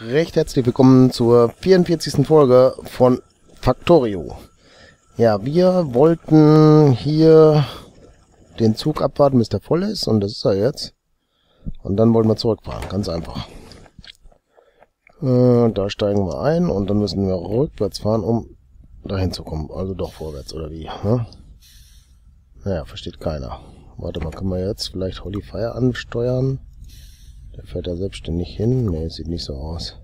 Recht herzlich willkommen zur 44. Folge von Factorio. Ja, wir wollten hier den Zug abwarten, bis der voll ist. Und das ist er jetzt. Und dann wollen wir zurückfahren. Ganz einfach. Äh, da steigen wir ein und dann müssen wir rückwärts fahren, um dahin zu kommen. Also doch vorwärts, oder wie? Ne? Naja, versteht keiner. Warte mal, können wir jetzt vielleicht Holy Fire ansteuern? Der fährt da selbstständig hin. Ne, sieht nicht so aus.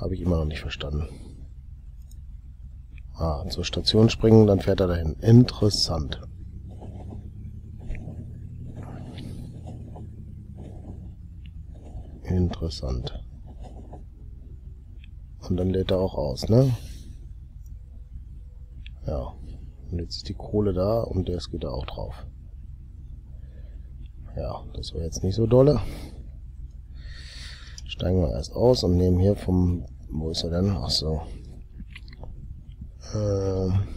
Habe ich immer noch nicht verstanden. Ah, zur Station springen, dann fährt er dahin. Interessant. Interessant. Und dann lädt er auch aus, ne? Ja. Und jetzt ist die Kohle da und der geht da auch drauf. Ja, das war jetzt nicht so dolle. Steigen wir erst aus und nehmen hier vom... Wo ist er denn? Ach so. Ähm,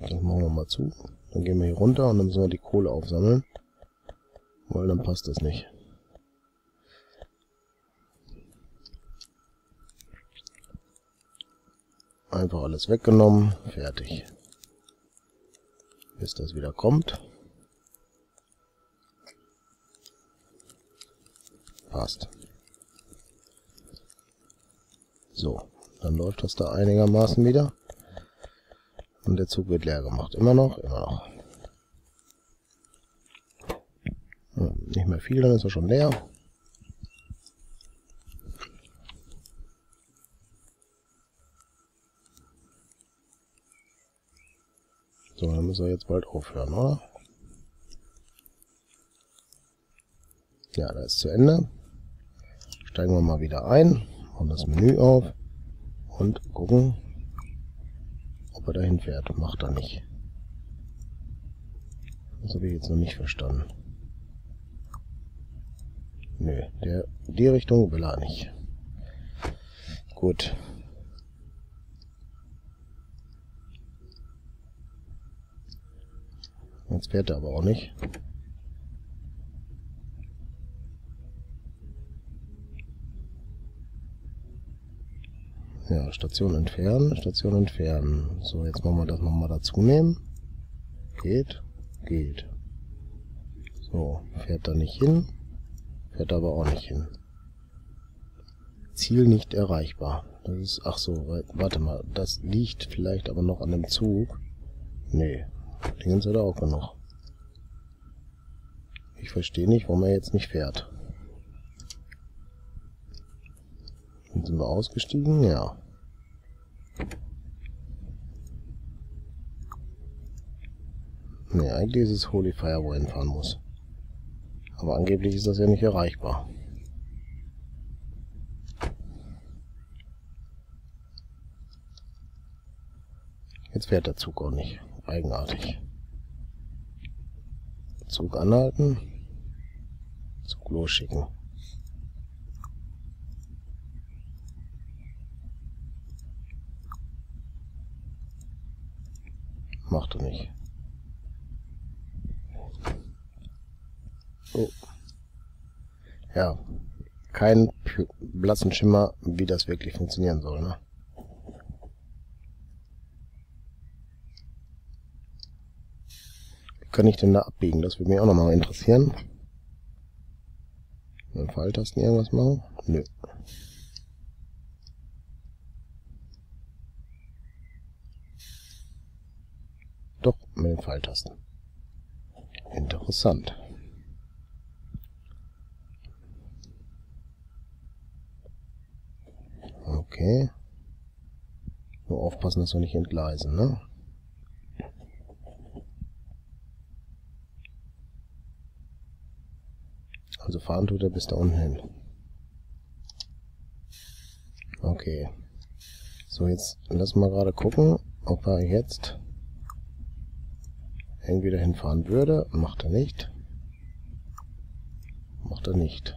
das machen wir mal zu. Dann gehen wir hier runter und dann müssen wir die Kohle aufsammeln. Weil dann passt das nicht. Einfach alles weggenommen. Fertig. Bis das wieder kommt. Passt. So, dann läuft das da einigermaßen wieder. Und der Zug wird leer gemacht. Immer noch, immer noch. Hm, nicht mehr viel, dann ist er schon leer. So, dann muss er jetzt bald aufhören, oder? Ja, da ist zu Ende. Steigen wir mal wieder ein, machen das Menü auf und gucken, ob er dahin fährt. Macht er nicht. Das habe ich jetzt noch nicht verstanden. Nö, der, die Richtung will er nicht. Gut. Jetzt fährt er aber auch nicht. Ja, Station entfernen, Station entfernen. So, jetzt wollen wir das nochmal dazu nehmen. Geht, geht. So, fährt da nicht hin, fährt aber auch nicht hin. Ziel nicht erreichbar. Das ist, ach so, warte mal, das liegt vielleicht aber noch an dem Zug. Nee, den hat er auch genug. Ich verstehe nicht, warum er jetzt nicht fährt. Dann sind wir ausgestiegen? Ja. Ne, eigentlich ist es Holy Fire, wo er hinfahren muss. Aber angeblich ist das ja nicht erreichbar. Jetzt fährt der Zug auch nicht. Eigenartig. Zug anhalten. Zug losschicken. Macht er nicht. Oh. Ja, kein blassen Schimmer, wie das wirklich funktionieren soll, ne? Wie kann ich denn da abbiegen? Das würde mich auch nochmal interessieren. Mit Pfeiltasten irgendwas machen? Nö. Doch, mit den Pfeiltasten. Interessant. Okay. Nur aufpassen, dass wir nicht entgleisen, ne? Also fahren tut er bis da unten hin. Okay. So, jetzt lass mal gerade gucken, ob er jetzt irgendwie dahin fahren würde. Macht er nicht. Macht er nicht.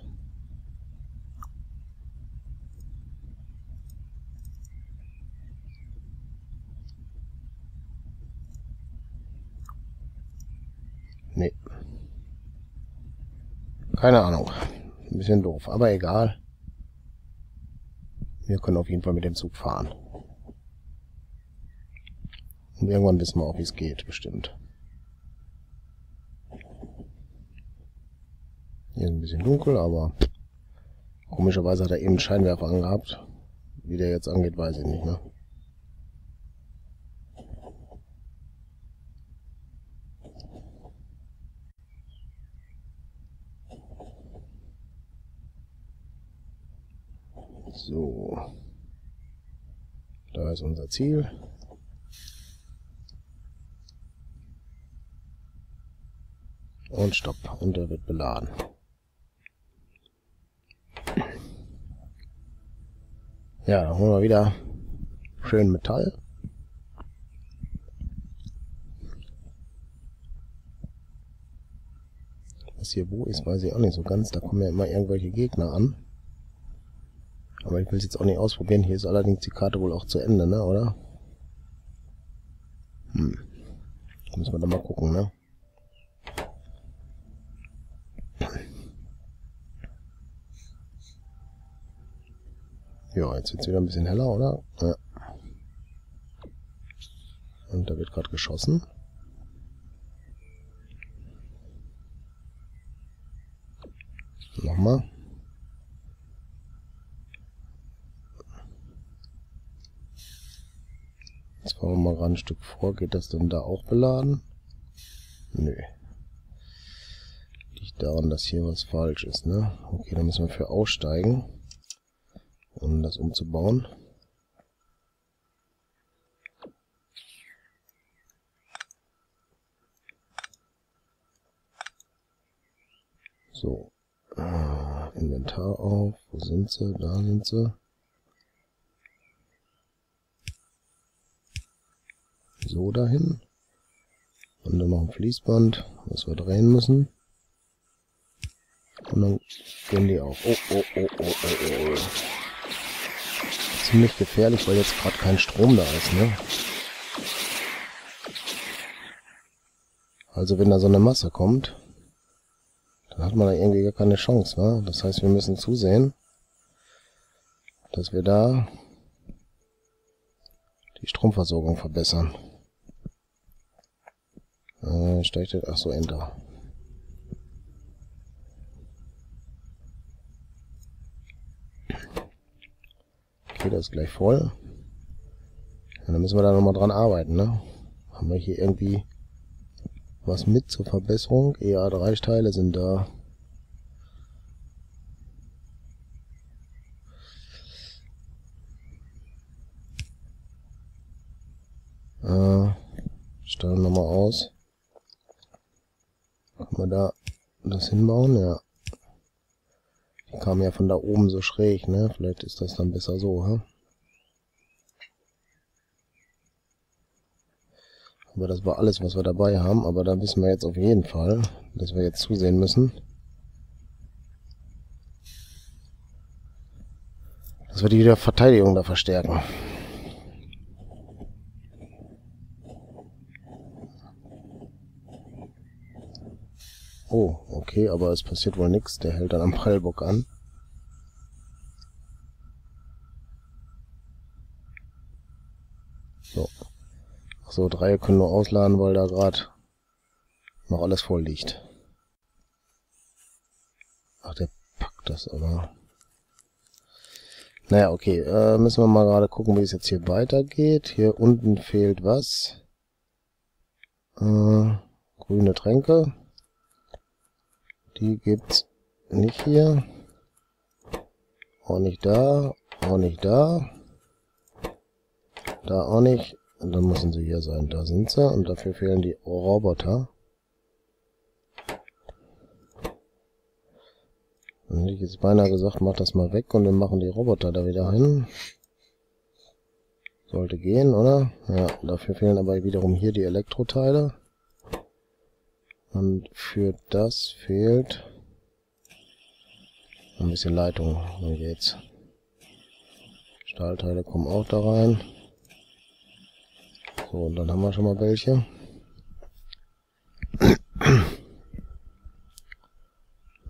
Nee. Keine Ahnung. Ein bisschen doof, aber egal. Wir können auf jeden Fall mit dem Zug fahren. Und irgendwann wissen wir auch, wie es geht, bestimmt. Hier ein bisschen dunkel, aber komischerweise hat er eben Scheinwerfer angehabt. Wie der jetzt angeht, weiß ich nicht, ne? So. Da ist unser Ziel. Und Stopp. Und er wird beladen. Ja, holen wir wieder schön Metall. Was hier wo ist, weiß ich auch nicht so ganz. Da kommen ja immer irgendwelche Gegner an. Aber ich will es jetzt auch nicht ausprobieren. Hier ist allerdings die Karte wohl auch zu Ende, ne, oder? Hm. Müssen wir da mal gucken, ne? Ja, jetzt wird es wieder ein bisschen heller, oder? Ja. Und da wird gerade geschossen. Nochmal. Jetzt fahren wir mal gerade ein Stück vor. Geht das denn da auch beladen? Nö. Liegt daran, dass hier was falsch ist, ne? Okay, dann müssen wir für aussteigen um das umzubauen. So, äh, Inventar auf, wo sind sie? Da sind sie. So dahin. Und dann noch ein Fließband, was wir drehen müssen. Und dann gehen die auf. Oh, oh, oh, oh, oh, oh ziemlich gefährlich, weil jetzt gerade kein Strom da ist, ne? Also wenn da so eine Masse kommt, dann hat man da irgendwie gar keine Chance, wa? Das heißt, wir müssen zusehen, dass wir da die Stromversorgung verbessern. Äh, steigt, ach so, Enter. Okay, das ist gleich voll. Ja, dann müssen wir da nochmal dran arbeiten, ne? Haben wir hier irgendwie was mit zur Verbesserung? EA3-Teile sind da. Äh, stellen nochmal aus. Kann man da das hinbauen? Ja. Die kam ja von da oben so schräg, ne? Vielleicht ist das dann besser so, hä? Aber das war alles, was wir dabei haben. Aber da wissen wir jetzt auf jeden Fall, dass wir jetzt zusehen müssen. Dass wir die Verteidigung da verstärken. Oh, okay, aber es passiert wohl nichts. Der hält dann am Prellbock an. So. Achso, drei können nur ausladen, weil da gerade noch alles voll liegt. Ach, der packt das aber. Naja, okay. Äh, müssen wir mal gerade gucken, wie es jetzt hier weitergeht. Hier unten fehlt was. Äh, grüne Tränke. Die gibt's nicht hier. Auch nicht da. Auch nicht da. Da auch nicht. Und dann müssen sie hier sein. Da sind sie. Und dafür fehlen die Roboter. Dann hätte ich jetzt beinahe gesagt, mach das mal weg und dann machen die Roboter da wieder hin. Sollte gehen, oder? Ja, dafür fehlen aber wiederum hier die Elektroteile. Und für das fehlt ein bisschen Leitung. Dann geht's. Stahlteile kommen auch da rein. So, und dann haben wir schon mal welche.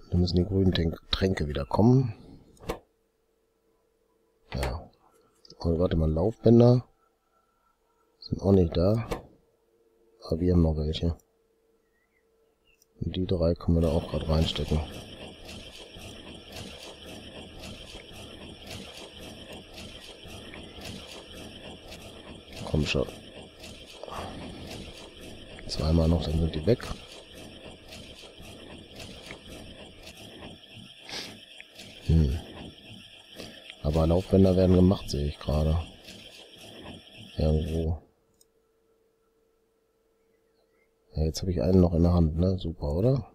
Dann müssen die grünen Tränke wieder kommen. Ja. Und warte mal, Laufbänder sind auch nicht da. Aber wir haben noch welche. Und die drei können wir da auch gerade reinstecken. Komm schon. Zweimal noch, dann sind die weg. Hm. Aber Laufbänder werden gemacht, sehe ich gerade. Irgendwo. Ja, jetzt habe ich einen noch in der Hand, ne? Super, oder?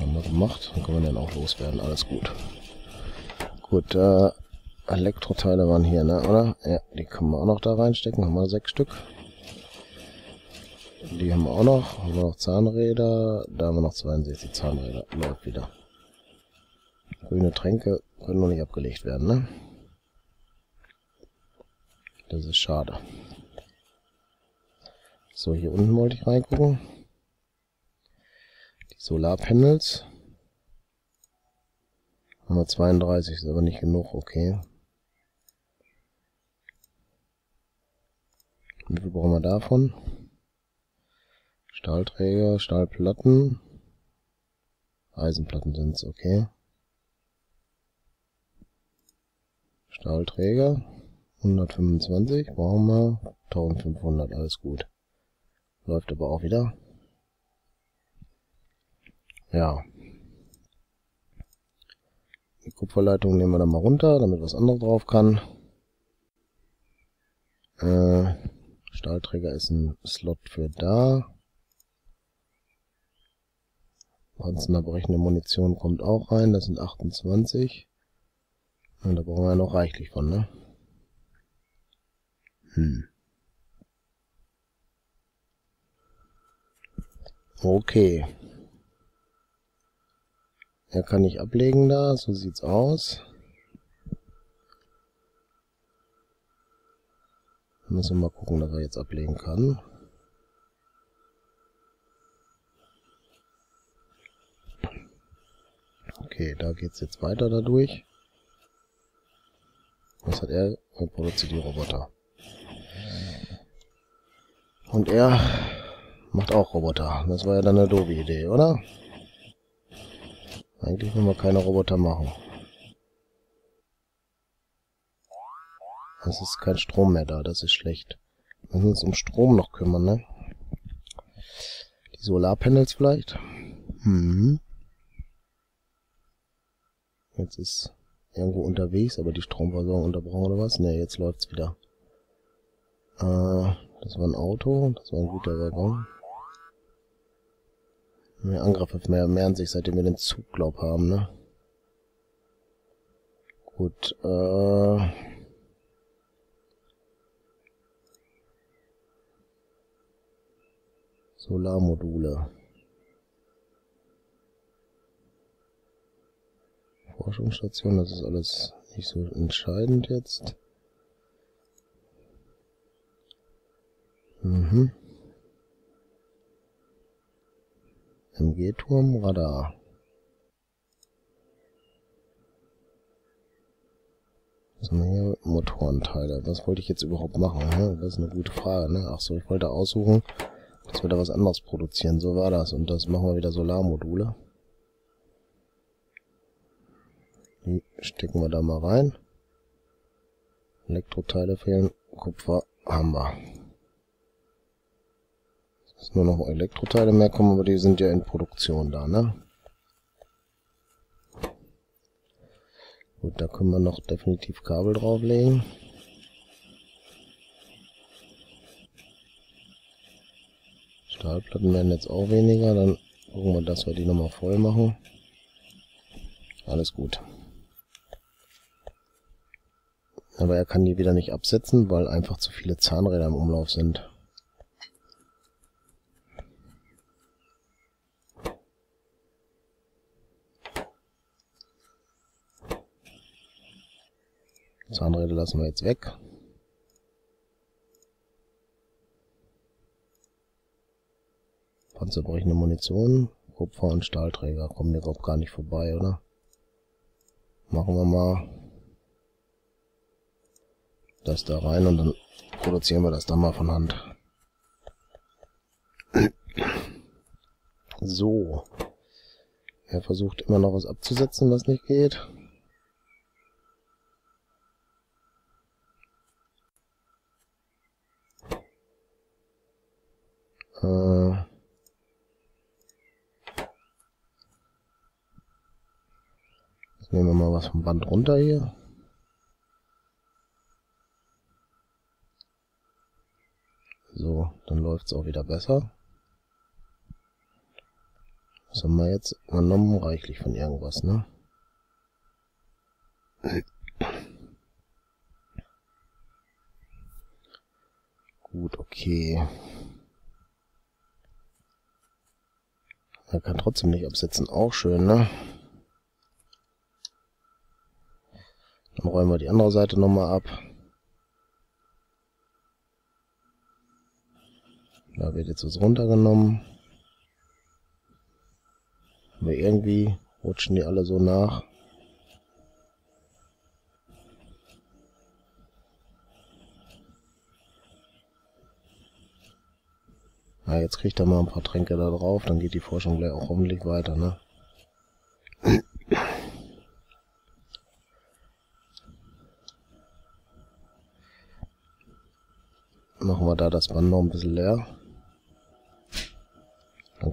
Haben wir gemacht. Dann können wir den auch loswerden. Alles gut. Gut, äh, Elektroteile waren hier, ne, oder? Ja, die können wir auch noch da reinstecken. Haben wir sechs Stück. Die haben wir auch noch. Haben wir noch Zahnräder. Da haben wir noch 62 Zahnräder. Läuft wieder. Grüne Tränke können noch nicht abgelegt werden, ne? Das ist schade. So, hier unten wollte ich reingucken. Die Solarpanels. Haben wir 32, ist aber nicht genug, okay. Wie viel brauchen wir davon? Stahlträger, Stahlplatten. Eisenplatten sind es, okay. Stahlträger. 125 brauchen wir. 1500, alles gut. Läuft aber auch wieder. Ja. Die Kupferleitung nehmen wir dann mal runter, damit was anderes drauf kann. Äh, Stahlträger ist ein Slot für da. Panzerbrechende Munition kommt auch rein, das sind 28. Und da brauchen wir noch reichlich von, ne? Hm. Okay. Er kann nicht ablegen da, so sieht's aus. Müssen wir mal gucken, dass er jetzt ablegen kann. Okay, da geht's jetzt weiter dadurch. Was hat er? Er produziert die Roboter. Und er macht auch Roboter. Das war ja dann eine doofe Idee, oder? Eigentlich will man keine Roboter machen. Es ist kein Strom mehr da, das ist schlecht. Wir müssen uns um Strom noch kümmern, ne? Die Solarpanels vielleicht? Hm. Jetzt ist irgendwo unterwegs, aber die Stromversorgung unterbrochen oder was? Ne, jetzt läuft's wieder. Äh, das war ein Auto, das war ein guter Waggon. Die Angriffe mehr, mehren sich, seitdem wir den Zug, glaub, haben, ne? Gut, äh... Solarmodule. Forschungsstation, das ist alles nicht so entscheidend jetzt. Mhm. MG-Turm, Radar. Was haben wir hier? Motorenteile. Was wollte ich jetzt überhaupt machen? Ne? Das ist eine gute Frage. Ne? Ach ich wollte aussuchen, dass wir da was anderes produzieren. So war das. Und das machen wir wieder Solarmodule. Die stecken wir da mal rein. Elektroteile fehlen. Kupfer haben wir. Es nur noch Elektroteile mehr kommen, aber die sind ja in Produktion da, ne? Gut, da können wir noch definitiv Kabel drauflegen. Stahlplatten werden jetzt auch weniger, dann gucken wir, dass wir die nochmal voll machen. Alles gut. Aber er kann die wieder nicht absetzen, weil einfach zu viele Zahnräder im Umlauf sind. Zahnräder lassen wir jetzt weg. Panzerbrechende Munition. Kupfer und Stahlträger kommen hier überhaupt gar nicht vorbei, oder? Machen wir mal das da rein und dann produzieren wir das dann mal von Hand. So. Er versucht immer noch was abzusetzen, was nicht geht. Äh Jetzt nehmen wir mal was vom Band runter hier. So, dann läuft es auch wieder besser. Was haben wir jetzt übernommen? Reichlich von irgendwas, ne? Gut, okay. Er kann trotzdem nicht absetzen. Auch schön, ne? Dann räumen wir die andere Seite nochmal ab. Da wird jetzt was runtergenommen. Aber irgendwie rutschen die alle so nach. Ja, jetzt kriegt er mal ein paar Tränke da drauf, dann geht die Forschung gleich auch hoffentlich weiter, ne? Machen wir da das Band noch ein bisschen leer.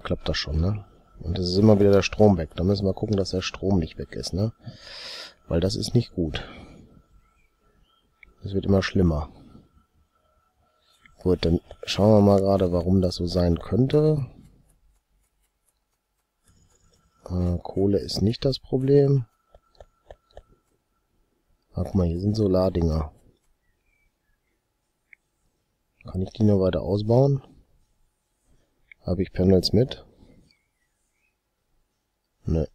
Klappt das schon, ne? Und es ist immer wieder der Strom weg. Da müssen wir gucken, dass der Strom nicht weg ist, ne? Weil das ist nicht gut. Das wird immer schlimmer. Gut, dann schauen wir mal gerade, warum das so sein könnte. Äh, Kohle ist nicht das Problem. Ah, guck mal, hier sind Solardinger. Kann ich die nur weiter ausbauen? Habe ich Panels mit? Ne.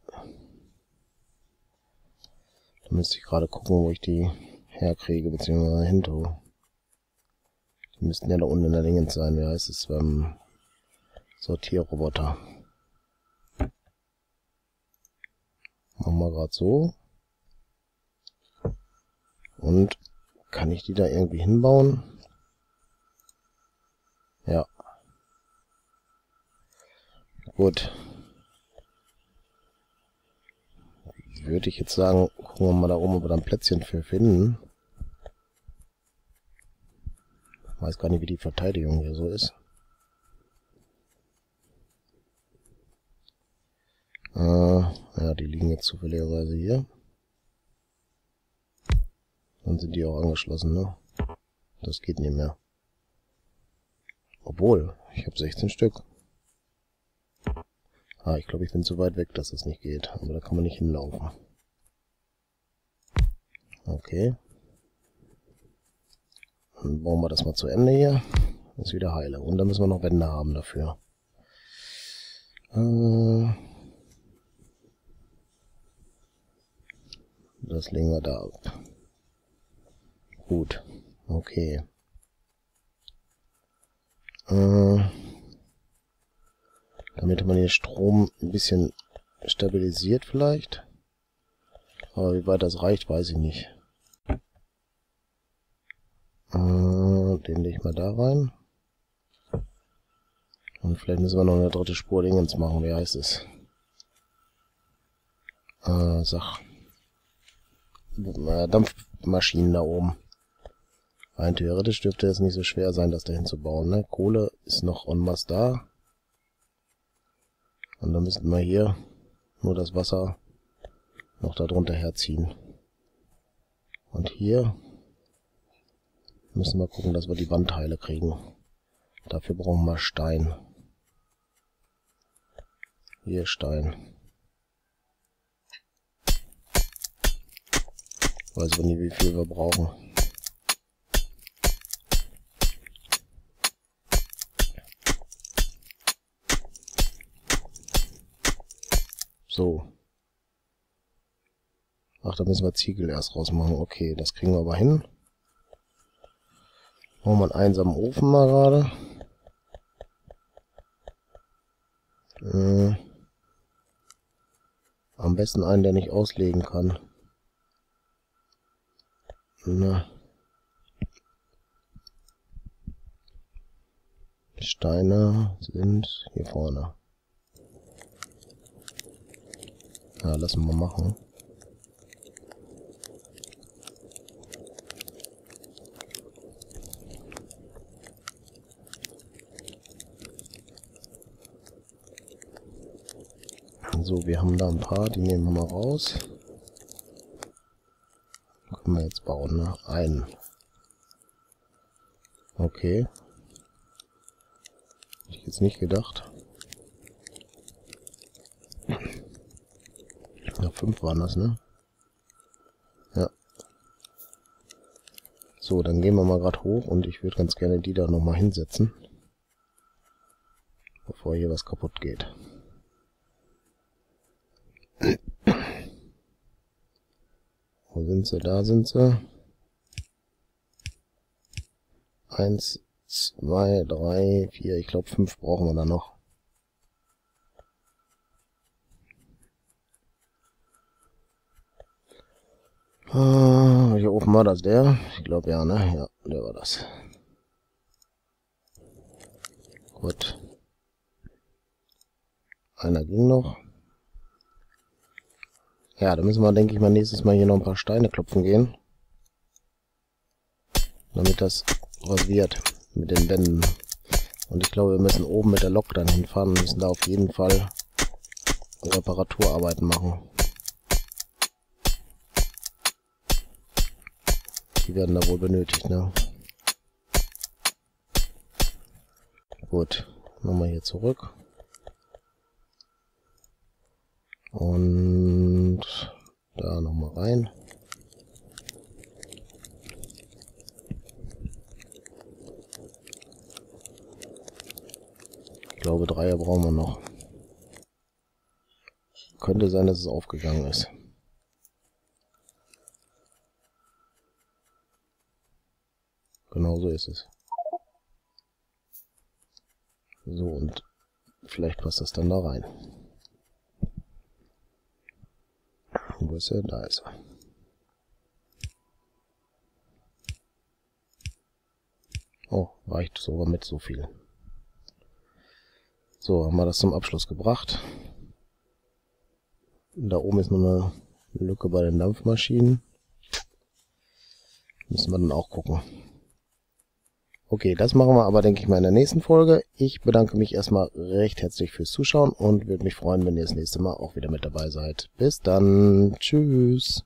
Da müsste ich gerade gucken, wo ich die herkriege, beziehungsweise hinter. Die müssten ja da unten in der Dingens sein. Wie heißt es? Beim Sortierroboter. Machen wir gerade so. Und kann ich die da irgendwie hinbauen? Ja. Gut. Würde ich jetzt sagen, gucken wir mal da oben, ob wir da ein Plätzchen für finden. Weiß gar nicht, wie die Verteidigung hier so ist. Äh, ja, die liegen jetzt zufälligerweise hier. Dann sind die auch angeschlossen, ne? Das geht nicht mehr. Obwohl, ich habe 16 Stück. Ah, ich glaube, ich bin zu weit weg, dass das nicht geht. Aber da kann man nicht hinlaufen. Okay. Dann bauen wir das mal zu Ende hier. Ist wieder heile. Und dann müssen wir noch Wände haben dafür. Äh das legen wir da ab. Gut. Okay. Äh damit man den Strom ein bisschen stabilisiert vielleicht. Aber wie weit das reicht, weiß ich nicht. Äh, den lege ich mal da rein. Und vielleicht müssen wir noch eine dritte Spur Dingens machen. Wie heißt es? Äh, sag. Äh, Dampfmaschinen da oben. Rein theoretisch dürfte es nicht so schwer sein, das dahin zu bauen. Ne? Kohle ist noch en masse da. Und dann müssten wir hier nur das Wasser noch darunter herziehen. Und hier müssen wir gucken, dass wir die Wandteile kriegen. Dafür brauchen wir Stein. Hier Stein. Weiß aber nie, wie viel wir brauchen. Da müssen wir Ziegel erst rausmachen. Okay, das kriegen wir aber hin. Machen wir einen einsamen Ofen mal gerade. Äh, am besten einen, der nicht auslegen kann. Na. Steine sind hier vorne. Ja, lassen wir machen. So, wir haben da ein paar, die nehmen wir mal raus. Können wir jetzt bauen, ne? Einen. Okay. Hätte ich jetzt nicht gedacht. Ja, fünf waren das, ne? Ja. So, dann gehen wir mal gerade hoch und ich würde ganz gerne die da nochmal hinsetzen. Bevor hier was kaputt geht. Wo sind sie? Da sind sie. Eins, zwei, drei, vier. Ich glaube, fünf brauchen wir da noch. Ah, welcher Ofen war das? Der? Ich glaube ja, ne? Ja, der war das. Gut. Einer ging noch. Ja, da müssen wir, denke ich mal, nächstes Mal hier noch ein paar Steine klopfen gehen. Damit das was wird mit den Wänden. Und ich glaube, wir müssen oben mit der Lok dann hinfahren und müssen da auf jeden Fall Reparaturarbeiten machen. Die werden da wohl benötigt, ne? Gut, nochmal hier zurück. Und da nochmal rein. Ich glaube, Dreier brauchen wir noch. Könnte sein, dass es aufgegangen ist. Genau so ist es. So, und vielleicht passt das dann da rein. Ist er? Da ist er. Oh, reicht sogar mit so viel. So, haben wir das zum Abschluss gebracht. Da oben ist noch eine Lücke bei den Dampfmaschinen. Müssen wir dann auch gucken. Okay, das machen wir aber, denke ich mal, in der nächsten Folge. Ich bedanke mich erstmal recht herzlich fürs Zuschauen und würde mich freuen, wenn ihr das nächste Mal auch wieder mit dabei seid. Bis dann. Tschüss.